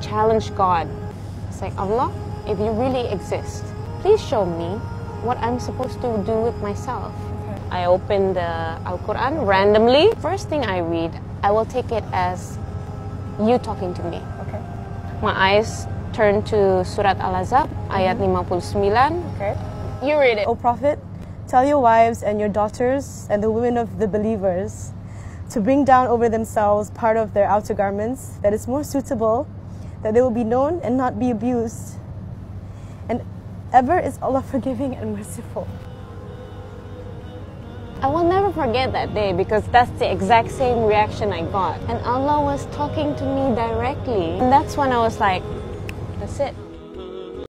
challenged God. It's like, Allah, if you really exist, please show me what I'm supposed to do with myself. Okay. I open the Al Quran randomly. First thing I read, I will take it as you talking to me. Okay. My eyes turn to Surat Al Ahzab, mm-hmm. ayat 59. Okay. You read it. O Prophet, tell your wives and your daughters and the women of the believers to bring down over themselves part of their outer garments that is more suitable, that they will be known and not be abused. And ever is Allah forgiving and merciful. I will never forget that day because that's the exact same reaction I got. And Allah was talking to me directly. And that's when I was like, that's it.